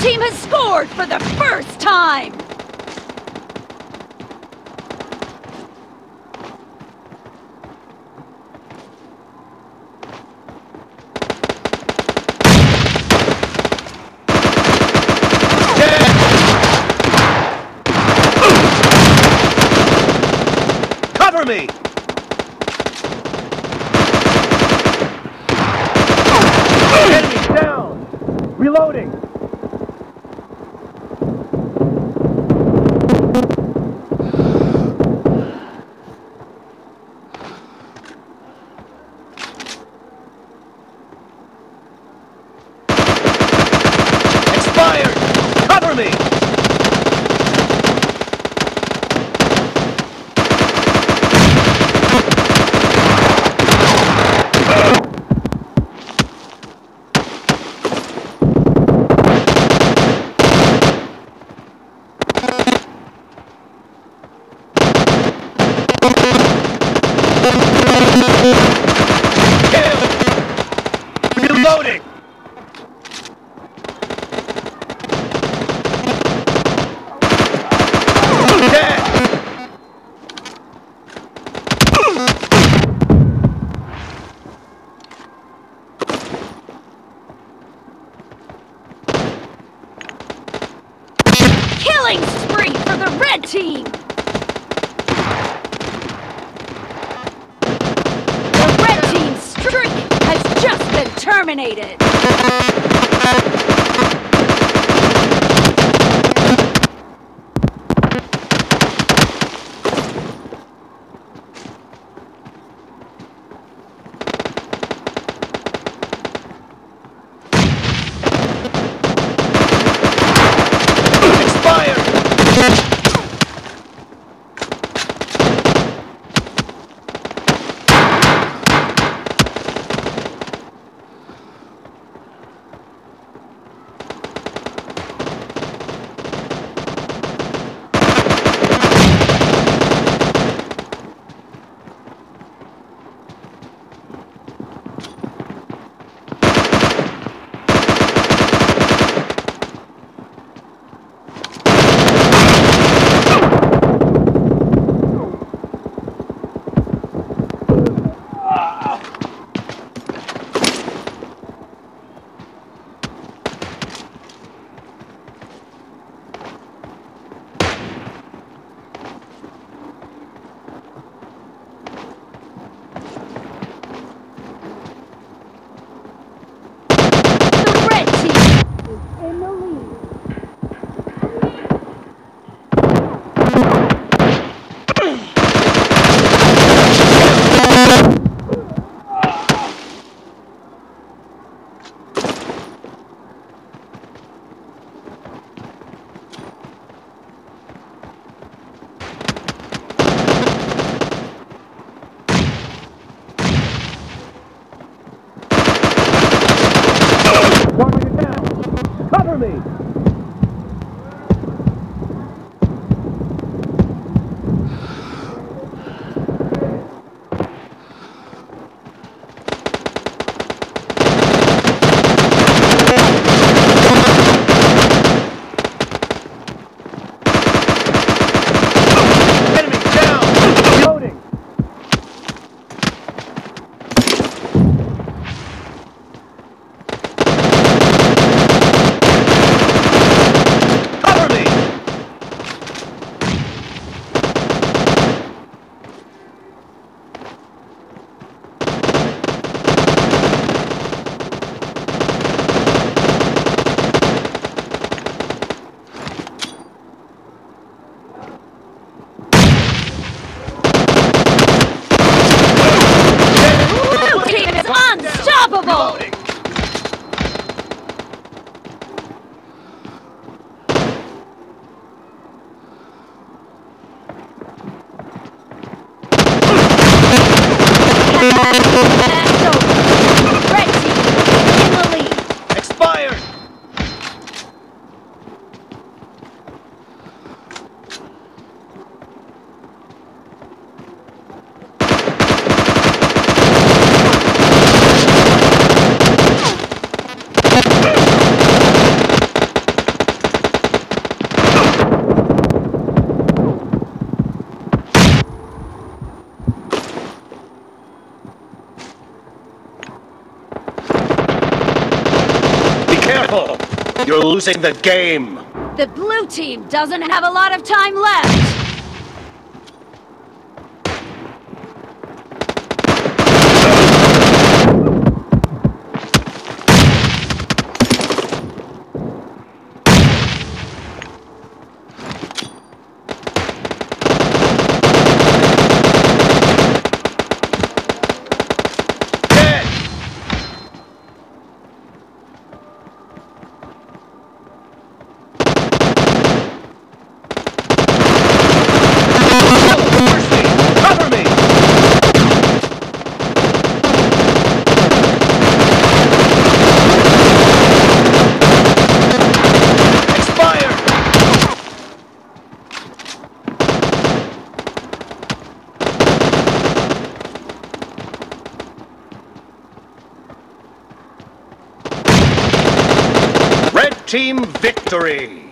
team has scored for the first time! Cover me! Enemy down! Reloading! Expired! Cover me! Kill! Reloading! Dead! Killing spree for the red team! The red team's streak has just been terminated! Michael! You're losing the game! The blue team doesn't have a lot of time left! Team victory!